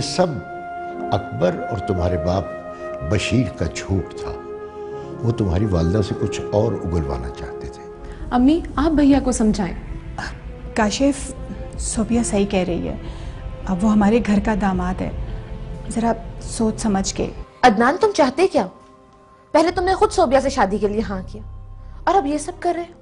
ये सब अकबर और तुम्हारे बाप बशीर का झूठ था। वो तुम्हारी वालदा से कुछ और उगलवाना चाहते थे। अम्मी आप भैया को समझाएँ। काशिफ सोबिया सही कह रही है। अब वो हमारे घर का दामाद है। ज़रा सोच समझ के। अदनान तुम चाहते क्या पहले तुमने खुद सोबिया से शादी के लिए हाँ किया। और अब ये सब कर रहे हो?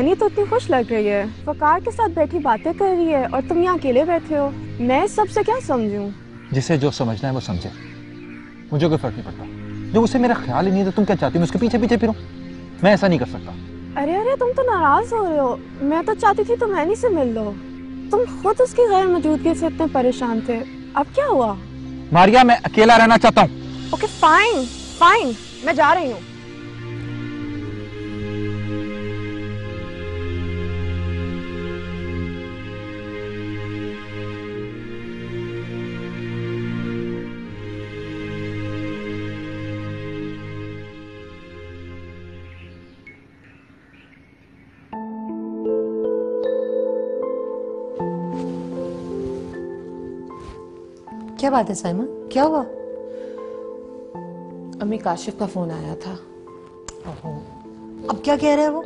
एनी तो इतनी खुश लग रही है। वकार के साथ बैठी बातें कर रही है और तुम यहाँ अकेले बैठे हो। मैं इस सबसे क्या समझूं? जिसे जो समझना है वो समझे। मुझे कोई फ़र्क नहीं पड़ता। जब उसे मेरा ख्याल ही नहीं है तो तुम क्या चाहती हो? उसके पीछे पीछे फिरूं? मैं ऐसा नहीं कर सकता। अरे अरे तुम तो नाराज़ हो रहे हो। मैं तो चाहती थी तुम एनी से मिल लो। तुम खुद उसकी गैर मौजूदगी से इतने परेशान थे। अब क्या हुआ? मारिया मैं अकेला रहना चाहता हूँ। ओके फाइन फाइन मैं जा रही हूँ। क्या बात है साइमा? क्या हुआ? अम्मी काशिफ का फ़ोन आया था। अब क्या कह रहे हैं वो?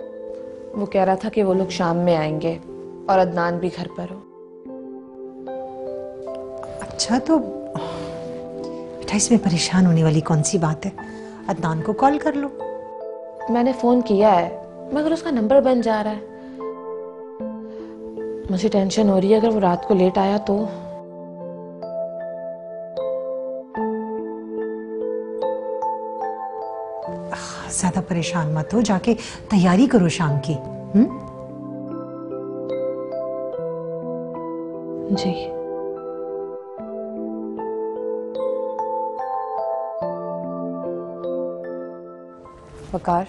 वो कह रहा था कि वो लोग शाम में आएँगे और अदनान भी घर पर हो। अच्छा तो बेटा इसमें परेशान होने वाली कौन सी बात है? अदनान को कॉल कर लो। मैंने फ़ोन किया है मगर उसका नंबर बन जा रहा है। मुझे टेंशन हो रही है अगर वो रात को लेट आया तो। ज़्यादा परेशान मत हो जाके तैयारी करो शाम की हम्म? जी। वकार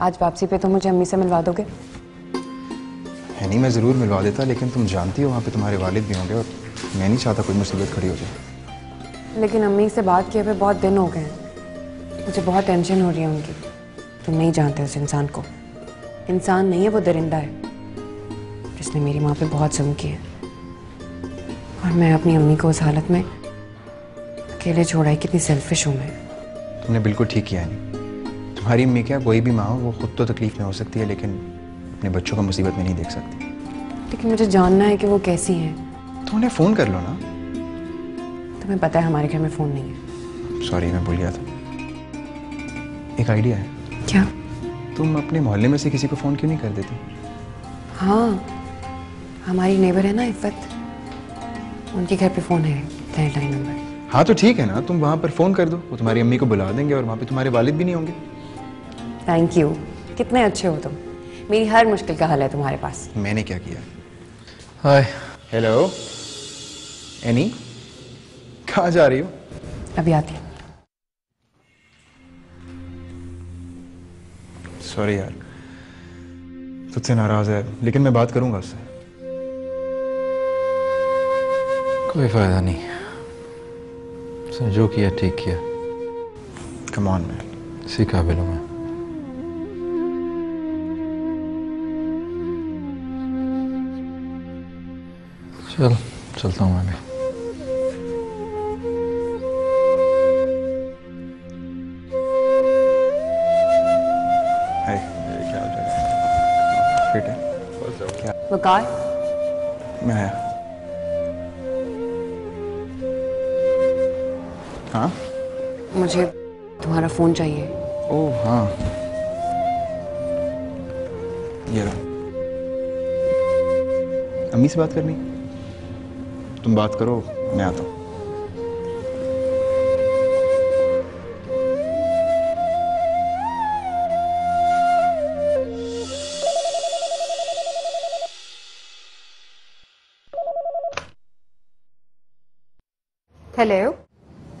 आज वापसी पे तो मुझे अम्मी से मिलवा दोगे? है नहीं मैं ज़रूर मिलवा देता लेकिन तुम जानती हो वहाँ पे तुम्हारे वालिद भी होंगे और मैं नहीं चाहता कोई मुसीबत खड़ी हो जाए। लेकिन अम्मी से बात किए हुए बहुत दिन हो गए हैं। मुझे बहुत टेंशन हो रही है उनकी। तुम नहीं जानते उस इंसान को। इंसान नहीं है वो दरिंदा है जिसने मेरी माँ पे बहुत जुल्म किया और मैं अपनी अम्मी को उस हालत में अकेले छोड़ा है कितनी सेल्फिश हूँ मैं। तुमने बिल्कुल ठीक किया नहीं तुम्हारी अम्मी क्या कोई भी माँ हो वो खुद तो तकलीफ़ में हो सकती है लेकिन अपने बच्चों को मुसीबत में नहीं देख सकती। लेकिन मुझे जानना है कि वो कैसी हैं। तो उन्हें फ़ोन कर लो ना। तुम्हें पता है हमारे घर में फ़ोन नहीं है। सॉरी मैं भूल गया था। एक आइडिया है। क्या? तुम अपने मोहल्ले में से किसी को फ़ोन क्यों नहीं कर देती? हाँ हमारी नेबर है ना इफ़त उनके घर पे फ़ोन है लैंडलाइन नंबर। हाँ तो ठीक है ना तुम वहाँ पर फ़ोन कर दो। वो तुम्हारी अम्मी को बुला देंगे और वहाँ पे तुम्हारे वालिद भी नहीं होंगे। थैंक यू कितने अच्छे हो तुम। मेरी हर मुश्किल का हल है तुम्हारे पास। मैंने क्या किया? हाय। हेलो एनी कहाँ जा रही हो? अभी आती हूँ। सॉरी यार। तुझसे नाराज़ है लेकिन मैं बात करूँगा उससे। कोई फ़ायदा नहीं। उसने जो किया ठीक किया। कम ऑन मैन इसी काबिल हूँ मैं। चल चलता हूँ मैं भी। है मैं हाँ? मुझे तुम्हारा फ़ोन चाहिए। ओह हाँ। ये रहा। अम्मी से बात करनी? तुम बात करो मैं आता हूँ। हेलो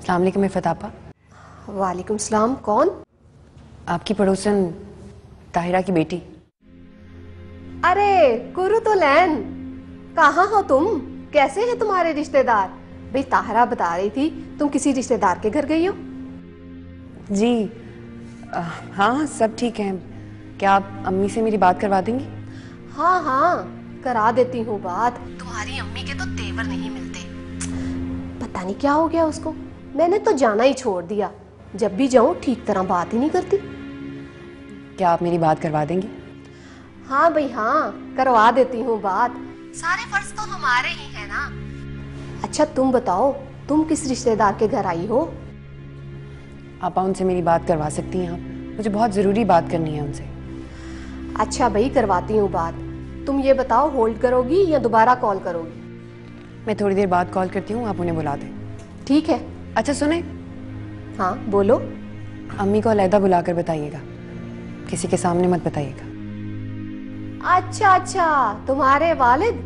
सलाम वालेकुम इफ़त आपा वालेकुम सलाम कौन? आपकी पड़ोसन ताहिरा की बेटी। अरे कुरु तो लैन। कहाँ हो तुम? कैसे हैं तुम्हारे रिश्तेदार? भाई ताहरा बता रही थी तुम किसी रिश्तेदार के घर गई हो? जी अ, हाँ सब ठीक है। क्या आप अम्मी से मेरी बात करवा देंगी? हाँ हाँ करा देती हूँ बात। तुम्हारी अम्मी के तो तेवर नहीं मिलते। पता नहीं क्या हो गया उसको। मैंने तो जाना ही छोड़ दिया। जब भी जाऊँ ठीक तरह बात ही नहीं करती। क्या आप मेरी बात करवा देंगी? हाँ भाई हाँ करवा देती हूँ बात। सारे फ़र्ज़ तो हमारे ही है ना। अच्छा तुम बताओ तुम किस रिश्तेदार के घर आई हो? आपा उनसे मेरी बात करवा सकती हैं आप। मुझे बहुत ज़रूरी बात करनी है उनसे। अच्छा भाई करवाती हूँ बात। तुम ये बताओ होल्ड करोगी या दोबारा कॉल करोगी? मैं थोड़ी देर बाद कॉल करती हूँ आप उन्हें बुला दें। ठीक है? अच्छा सुने? हाँ बोलो। अम्मी को अलहदा बुलाकर बताइएगा। किसी के सामने मत बताइएगा। अच्छा अच्छा तुम्हारे वालिद?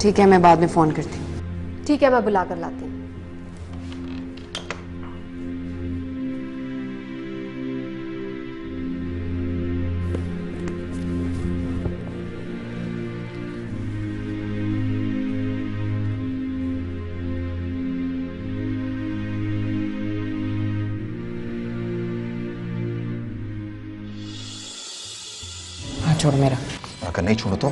ठीक है मैं बाद में फ़ोन करती हूँ। ठीक है मैं बुला कर लाती हूँ। छोड़ मेरा। अगर नहीं छोड़ो तो।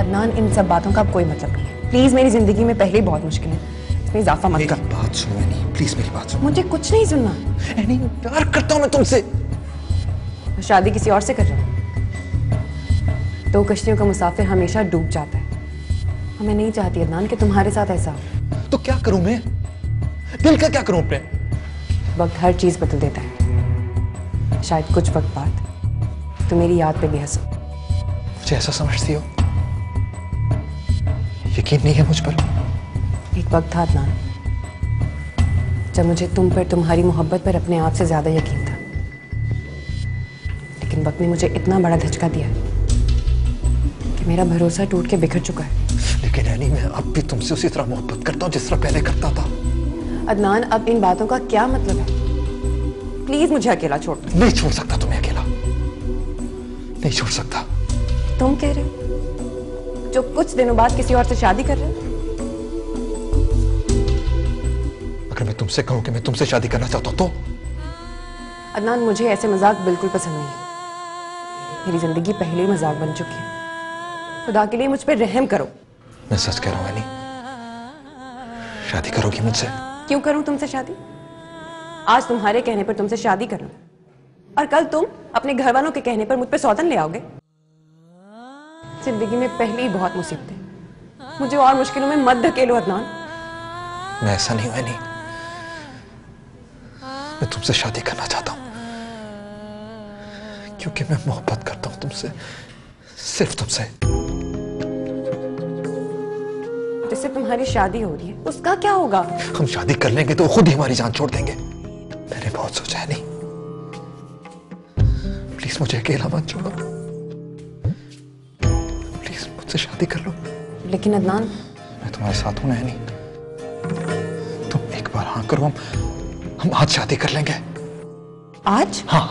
अदनान इन सब बातों का अब कोई मतलब नहीं है। प्लीज़ मेरी ज़िंदगी में पहले ही बहुत मुश्किल है। इसमें इजाफा मत कर। बात सुनो प्लीज़ मेरी बात सुनो। मुझे कुछ नहीं सुनना। नहीं प्यार करता हूँ मैं तुमसे। शादी किसी और से कर रहा हूँ। दो कश्तियों का मुसाफिर हमेशा डूब जाता है। और मैं नहीं चाहती अदनान कि तुम्हारे साथ ऐसा हो। तो क्या करूँ मैं? दिल का क्या करूँ अपने? वक्त हर चीज़ बदल देता है। शायद कुछ वक्त बाद तो मेरी याद पे भी हंसो। मुझे ऐसा समझती हो? यकीन नहीं है मुझ पर? एक वक्त था अदनान जब मुझे तुम पर तुम्हारी मोहब्बत पर अपने आप से ज़्यादा यकीन था। लेकिन वक्त ने मुझे इतना बड़ा धचका दिया कि मेरा भरोसा टूट के बिखर चुका है। लेकिन एनी मैं अब भी तुमसे उसी तरह मोहब्बत करता हूँ जिस तरह पहले करता था। अदनान अब इन बातों का क्या मतलब है? प्लीज़ मुझे अकेला छोड़ नहीं छोड़ सकता अकेला नहीं छोड़ सकता। तुम कह रहे हो? जो कुछ दिनों बाद किसी और से शादी कर रहे हो? अगर मैं तुमसे कहूँ कि मैं तुमसे शादी करना चाहता हूँ तो? अदनान मुझे ऐसे मज़ाक बिल्कुल पसंद नहीं है। मेरी ज़िंदगी पहले ही मज़ाक बन चुकी है। खुदा के लिए मुझ पर रहम करो। मैं सच कह रहा हूँ एनी शादी करोगी मुझसे। क्यों करूँ तुमसे शादी? आज तुम्हारे कहने पर तुमसे शादी कर और कल तुम अपने घर वालों के कहने पर मुझ पर सौतन ले आओगे? ज़िंदगी में पहले ही बहुत मुसीबतें मुझे और मुश्किलों में मत धकेलो अदनान। मैं ऐसा नहीं हुआ नहीं। मैं तुमसे शादी करना चाहता हूँ। क्योंकि मैं मोहब्बत करता हूँ तुमसे सिर्फ़ तुमसे। जिससे तुम्हारी शादी हो रही है उसका क्या होगा? हम शादी कर लेंगे तो खुद ही हमारी जान छोड़ देंगे। मैंने बहुत सोचा है नहीं। प्लीज़ मुझे अकेला मत छोड़ो। प्लीज़ मुझसे शादी कर लो। लेकिन अदनान। मैं तुम्हारे साथ हूँ नहीं तुम एक बार हाँ करो हम हम आज शादी कर लेंगे। आज? हाँ।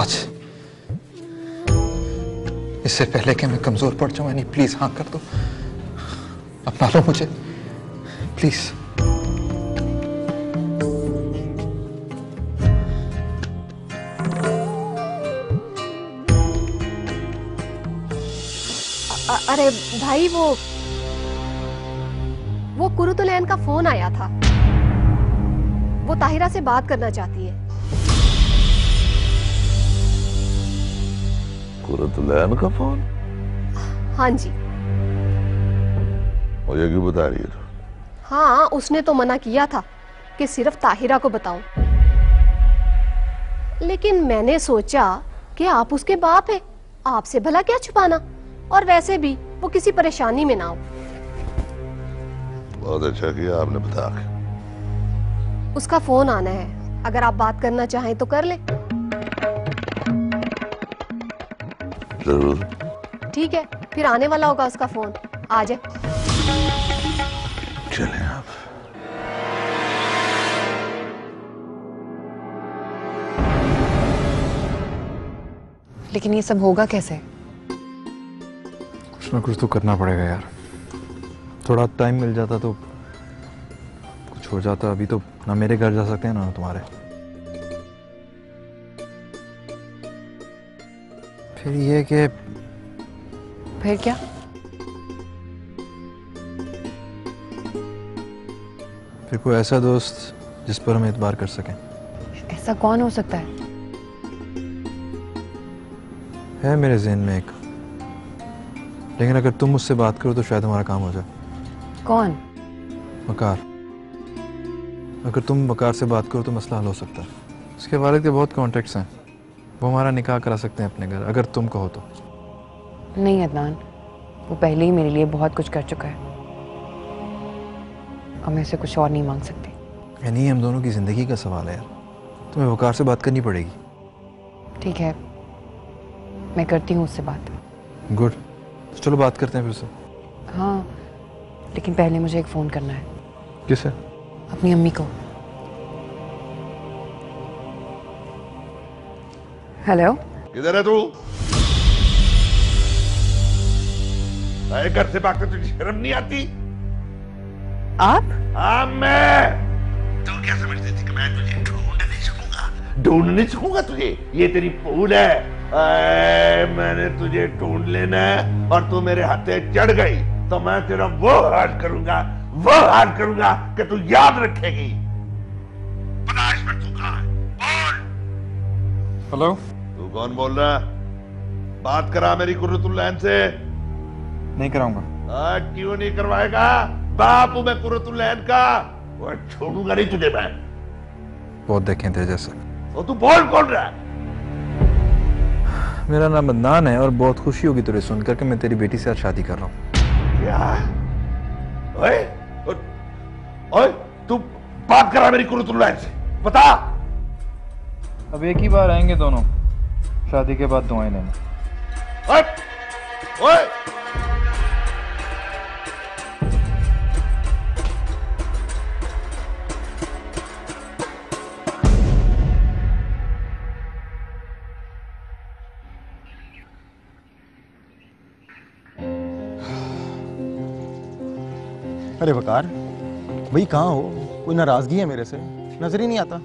आज। इससे पहले कि मैं कमज़ोर पड़ जाऊँ यानी प्लीज़ हाँ कर दो। अपना लो मुझे। प्लीज़। भाई वो वो कुरुतुलैन का फ़ोन आया था। वो ताहिरा से बात करना चाहती है। कुरतुलैन का फ़ोन? हाँ जी। मुझे क्यों बता रही है? हाँ उसने तो मना किया था कि सिर्फ़ ताहिरा को बताऊँ। लेकिन मैंने सोचा कि आप उसके बाप हैं। आपसे भला क्या छुपाना? और वैसे भी वो किसी परेशानी में ना हो। बहुत अच्छा किया आपने बता के उसका फ़ोन आना है। अगर आप बात करना चाहें तो कर ले। ज़रूर। ठीक है फिर आने वाला होगा उसका फ़ोन। आ जाए। चलें आप। लेकिन ये सब होगा कैसे? कुछ ना कुछ तो करना पड़ेगा यार। थोड़ा टाइम मिल जाता तो कुछ हो जाता। अभी तो ना मेरे घर जा सकते हैं ना तुम्हारे। फिर ये कि फिर क्या? फिर कोई ऐसा दोस्त जिस पर हम एतबार कर सकें। ऐसा कौन हो सकता है? है मेरे जहन में एक लेकिन अगर तुम मुझसे बात करो तो शायद हमारा काम हो जाए। कौन? वकार अगर तुम वकार से बात करो तो मसला हल हो सकता है। उसके वालिद के बहुत कॉन्टेक्ट्स हैं। वो हमारा निकाह करा सकते हैं अपने घर अगर तुम कहो तो। नहीं अदनान वो पहले ही मेरे लिए बहुत कुछ कर चुका है। और मैं उसे कुछ और नहीं मांग सकती। यानी हम दोनों की ज़िंदगी का सवाल है यार। तुम्हें वकार से बात करनी पड़ेगी। ठीक है मैं करती हूँ उससे बात। गुड चलो बात करते हैं फिर से। हाँ लेकिन पहले मुझे एक फ़ोन करना है। किसे? अपनी अम्मी को। हेलो? किधर है तू? घर से भागते तुझे शर्म नहीं आती? आप? हाँ मैं। तू क्या समझती थी कि मैं तुझे ढूंढ नहीं सकूँगा? ढूंढ नहीं सकूँगा तुझे? ये तेरी फूल है। आए, मैंने तुझे ढूंढ लेना है और तू मेरे हाथे चढ़ गई। तो मैं तेरा वो हाल करूँगा वो हाल करूँगा कि तू याद रखेगी। तू है? हेलो? तू कौन बोल रहा है? बात करा मेरी कुर्रतुल्लैन से। नहीं कराऊँगा। क्यों नहीं करवाएगा? बाप हूँ मैं कुर्रतुल्लैन का। वो छोड़ूँगा नहीं तुझे मैं। बहुत देखें थे जैसे। तो तू बोल कौन रहा है? मेरा नाम अदनान है और बहुत खुशी होगी तुझे सुनकर कि मैं तेरी बेटी से आज शादी कर रहा हूँ। क्या? ओए ओए तू बात करा मेरी कुर्रतुल्लैन से। बता। अब एक ही बार आएँगे दोनों। शादी के बाद दुआएँ लेने। ओए ओए। अरे वकार भाई कहाँ हो? कोई नाराज़गी है मेरे से? नज़र ही नहीं आता।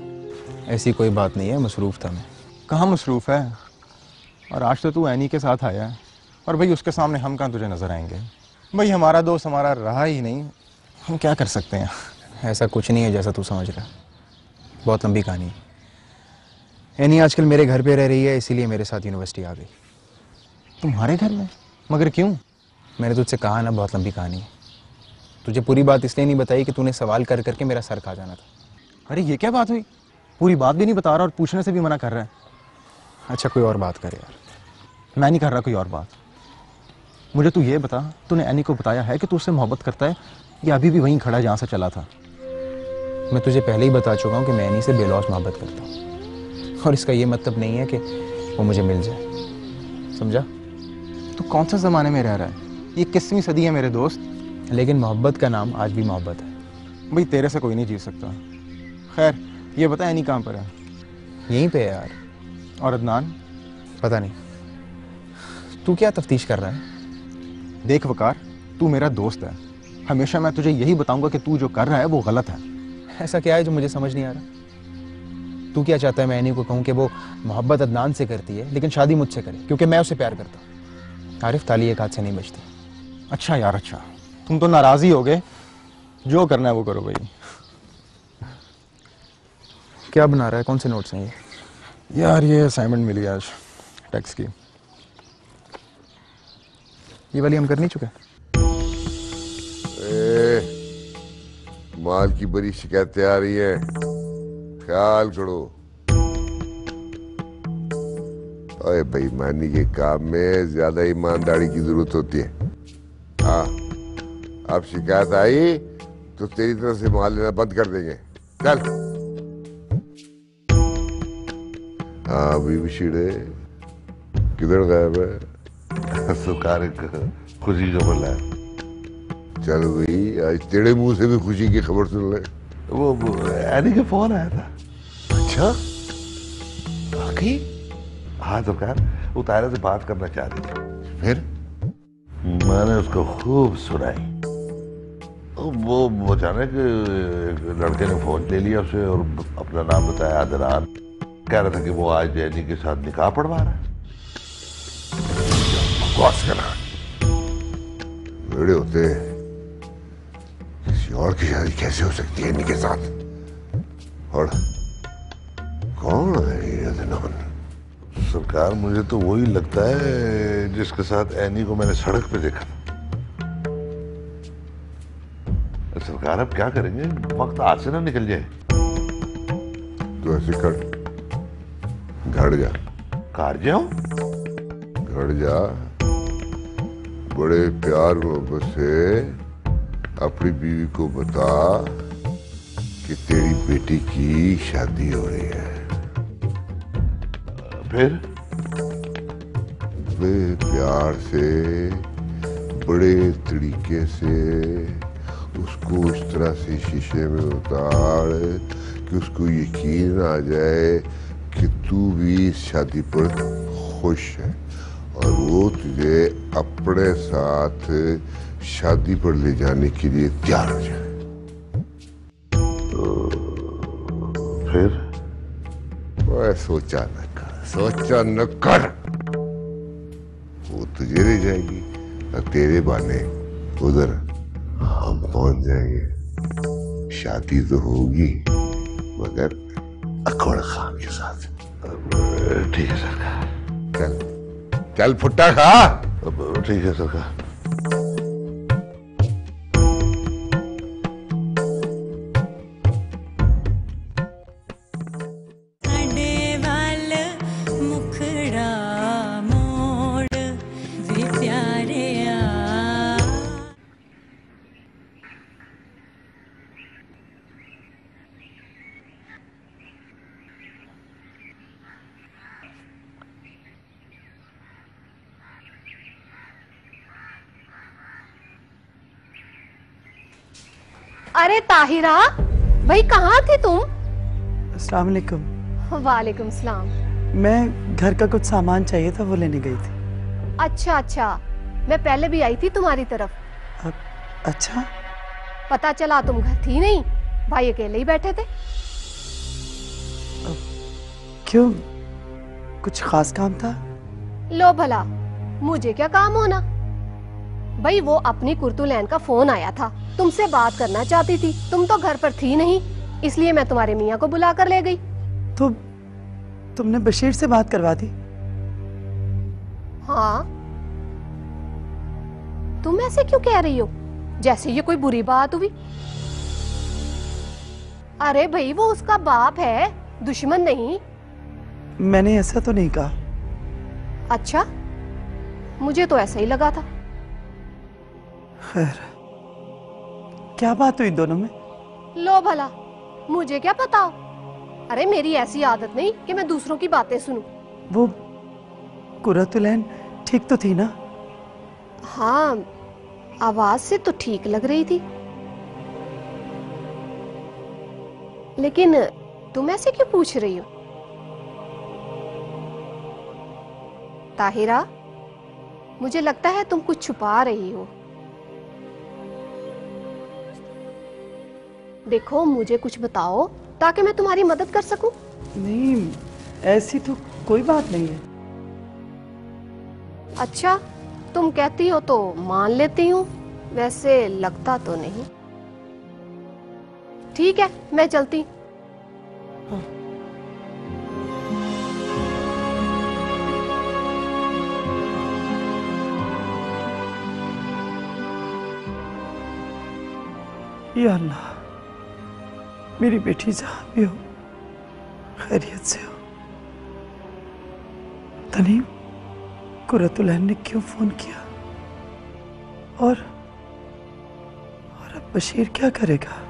ऐसी कोई बात नहीं है मसरूफ़ था मैं। कहाँ मसरूफ़ है? और आज तो तू एनी के साथ आया है। और भाई उसके सामने हम कहाँ तुझे नज़र आएँगे? भाई हमारा दोस्त हमारा रहा ही नहीं। हम क्या कर सकते हैं? ऐसा कुछ नहीं है जैसा तू समझ रहा। बहुत लंबी कहानी। है एनी आजकल मेरे घर पे रह रही है इसीलिए मेरे साथ यूनिवर्सिटी आ गई। तुम्हारे घर में? मगर क्यों? मैंने तुझसे कहा ना बहुत लंबी कहानी। है तुझे पूरी बात इसलिए नहीं बताई कि तूने सवाल कर करके मेरा सर खा जाना था। अरे ये क्या बात हुई? पूरी बात भी नहीं बता रहा और पूछने से भी मना कर रहा है। अच्छा कोई और बात कर यार। मैं नहीं कर रहा कोई और बात। मुझे तू ये बता तूने एनी को बताया है कि तू उससे मोहब्बत करता है? या अभी भी वहीं खड़ा जहाँ से चला था। मैं तुझे पहले ही बता चुका हूँ कि मैं एनी से बेलौस मोहब्बत करता हूँ। और इसका ये मतलब नहीं है कि वो मुझे मिल जाए। समझा? तू कौन सा ज़माने में रह रहा है? ये किसवीं सदी है मेरे दोस्त? लेकिन मोहब्बत का नाम आज भी मोहब्बत है। भाई तेरे से कोई नहीं जी सकता। खैर ये बता एनी कहाँ पर है। यहीं पे है यार। और अदनान? पता नहीं। तू क्या तफ्तीश कर रहा है? देख वकार तू मेरा दोस्त है। हमेशा मैं तुझे यही बताऊँगा कि तू जो कर रहा है वो गलत है। ऐसा क्या है जो मुझे समझ नहीं आ रहा? तू क्या चाहता है मैं एनी को कहूँ कि वो मोहब्बत अदनान से करती है लेकिन शादी मुझसे करे क्योंकि मैं उसे प्यार करता हूँ। आरिफ ताली एक हाथ से नहीं बचती अच्छा यार अच्छा। तुम तो नाराज़ ही हो गए। जो करना है वो करो भाई। क्या बना रहा है? कौन से नोट्स हैं ये? यार ये असाइनमेंट मिली आज टैक्स की। ये वाली हम कर नहीं चुके? ए, माल की बड़ी शिकायतें आ रही है। ख्याल करो अरे बेईमानी के काम में ज़्यादा ईमानदारी की ज़रूरत होती है। हाँ। अब शिकायत आई तो तेरी तरह से माल लेना बंद कर देंगे। चल। हाँ बीबी शीड़े किधर गायब है? सुकार खुशी खबर लाया चलो भाई आज तेरे मुँह से भी खुशी की खबर सुन ले। वो, वो एनी का फ़ोन आया था। अच्छा। बाकी? हाँ सरकार वो तायरा से बात करना चाह रही थी। फिर? मैंने उसको खूब सुनाई। वो अचानक लड़के ने फ़ोन ले लिया उसे और अपना नाम बताया अदनान कह रहा था कि वो आज जैनी के साथ निकाह पढ़वा रहा है। करना होते किसी और की शादी कैसे हो सकती है इनके साथ? और कौन है ये सरकार मुझे तो वही लगता है जिसके साथ एनी को मैंने सड़क पे देखा था। सरकार अब क्या करेंगे? वक्त आज से ना निकल जाए। तो ऐसे कर। घर जा। कार जाओ घर जा। बड़े प्यार मोहब्बत से अपनी बीवी को बता कि तेरी बेटी की शादी हो रही है। फिर? बड़े प्यार से बड़े तरीके से उसको उस तरह से शीशे में उतार कि उसको यकीन आ जाए कि तू भी इस शादी पर खुश है और वो तुझे अपने साथ शादी पर ले जाने के लिए तैयार हो जाए फिर वह सोचा न कर सोचा न कर वो तुझे ले जाएगी और तेरे बहाने उधर हम पहुँच जाएँगे। शादी तो होगी मगर अकबर खान के साथ। ठीक है सरकार कल कल फुट्टा खा। ठीक है सरकार अरे ताहिरा भाई कहाँ थे तुम? अस्सलाम वालेकुम। वालेकुम सलाम। मैं घर का कुछ सामान चाहिए था वो लेने गई थी। अच्छा अच्छा। मैं पहले भी आई थी तुम्हारी तरफ़। अ, अच्छा? पता चला तुम घर थी नहीं? भाई अकेले ही बैठे थे। अ, क्यों? कुछ खास काम था? लो भला मुझे क्या काम होना? भाई वो अपनी कुर्तुलैन का फ़ोन आया था। तुमसे बात करना चाहती थी। तुम तो घर पर थी नहीं इसलिए मैं तुम्हारे मियाँ को बुला कर ले गई। तो तुमने बशीर से बात करवा दी? हाँ। तुम ऐसे क्यों कह रही हो? जैसे ये कोई बुरी बात हुई। अरे भाई वो उसका बाप है दुश्मन नहीं। मैंने ऐसा तो नहीं कहा। अच्छा मुझे तो ऐसा ही लगा था। खैर। क्या बात हुई दोनों में? लो भला मुझे क्या पता? अरे मेरी ऐसी आदत नहीं कि मैं दूसरों की बातें सुनूं। वो कुरतुलैन ठीक तो थी ना? हाँ आवाज़ से तो ठीक लग रही थी। लेकिन तुम ऐसे क्यों पूछ रही हो? ताहिरा मुझे लगता है तुम कुछ छुपा रही हो। देखो मुझे कुछ बताओ ताकि मैं तुम्हारी मदद कर सकूँ। नहीं ऐसी तो कोई बात नहीं है। अच्छा तुम कहती हो तो मान लेती हूँ वैसे लगता तो नहीं। ठीक है मैं चलती। या अल्लाह। मेरी बेटी जहाँ भी हो, खैरियत से हो। तनीम कुरतुलहन ने क्यों फ़ोन किया? और और अब बशीर क्या करेगा?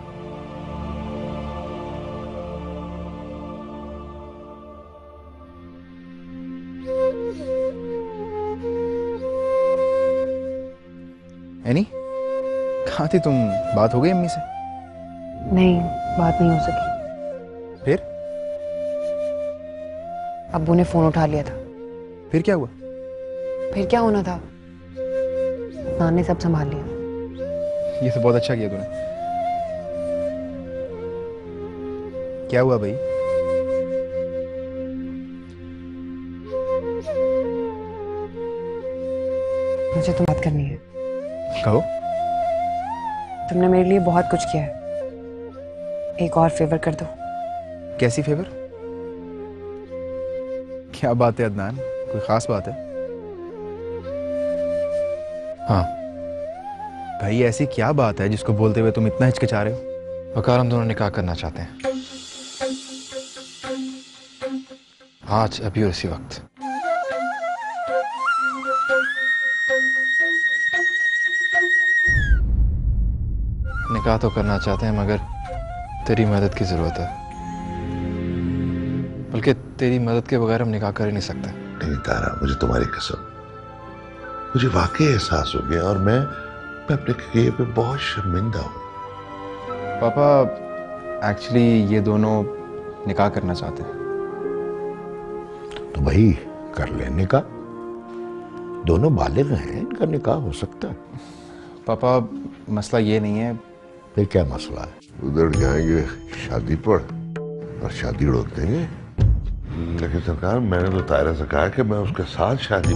एनी, कहाँ थी तुम? बात हो गई अम्मी से? नहीं बात नहीं हो सकी। फिर? अब्बू ने फ़ोन उठा लिया था। फिर क्या हुआ? फिर क्या होना था? नान ने सब संभाल लिया। ये तो बहुत अच्छा किया तूने। क्या हुआ भाई? मुझे तो बात करनी है। कहो। तुमने मेरे लिए बहुत कुछ किया है। एक और फेवर कर दो। कैसी फेवर क्या बात है अदनान? कोई खास बात है? हाँ। भाई ऐसी क्या बात है जिसको बोलते हुए तुम इतना हिचकिचा रहे हो? वकार हम दोनों निकाह करना चाहते हैं। आज अभी और इसी वक्त। निकाह तो करना चाहते हैं मगर तेरी मदद की ज़रूरत है। बल्कि तेरी मदद के बगैर हम निकाह कर ही नहीं सकते। नहीं तारा मुझे तुम्हारी कसम। मुझे वाकई एहसास हो गया और मैं मैं अपने किए पे बहुत शर्मिंदा हूँ। पापा एक्चुअली ये दोनों निकाह करना चाहते हैं। तो भाई कर लेने का दोनों बालिग हैं इनका निकाह हो सकता है। पापा मसला ये नहीं है फिर क्या मसला है? उधर जाएँगे शादी पर, और शादी रोक हैं। लेकिन सरकार, मैंने तो तायरा से कहा कि, मैं उसके साथ शादी